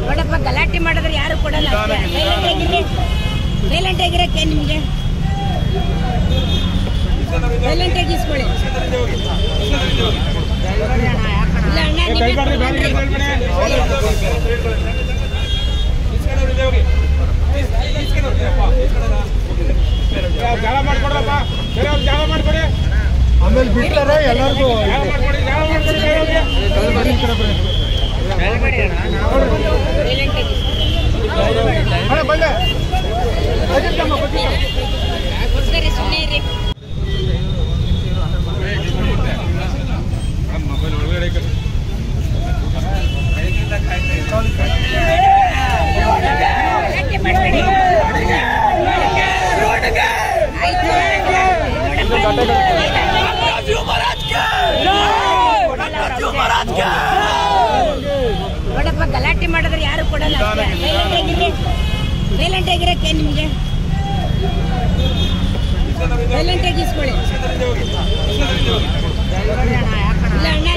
ನೋಡಪ್ಪ ಗಲಾಟೆ ಮಾಡಿದ್ರೆ ಯಾರು ಕೊಡಲ್ಲ ಸೈಲೆಂಟ್ ಆಗಿರಕ್ಕೆ ನಿಮ್ಗೆ. ಸೈಲೆಂಟ್ ಆಗಿ ಇಸ್ಕೊಳ್ಳಿ. ಇಲ್ಲ ಅಣ್ಣ. ಜಾಗ ಅವ್ರು ಜಾಗ ಮಾಡ್ಕೊಡಿ. ಆಮೇಲೆ ಬಿಡ್ತಾರೆ ಎಲ್ಲರಿಗೂ ಮೊಬೈಲ್ ಒಳಗಡೆ ಇಕ್ಕಿ. ಗಲಾಟೆ ಮಾಡ್ಬೇಡಿ. ಆಯ್ತು. ನೋಡಪ್ಪ ಗಲಾಟೆ ಮಾಡಿದ್ರೆ ಯಾರು ಕೊಡಲ್ಲ ಸೈಲೆಂಟ್ ಆಗಿರಿ ಸೈಲೆಂಟ್ ಆಗಿರಕ್ಕೆ ನಿಮ್ಗೆ? ಸೈಲೆಂಟ್ ಆಗಿ ಇಸ್ಕೊಳ್ಳಿ ಇಲ್ಲ ಅಣ್ಣ.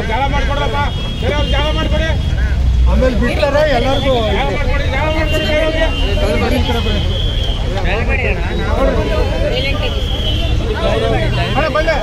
ಜಾಗ ಅವ್ರು ಜಾಗ ಮಾಡ್ಕೊಡಿ. ಆಮೇಲೆ ಬಿಡ್ತಾರ ಎಲ್ಲರಿಗೂ ಜಾಗ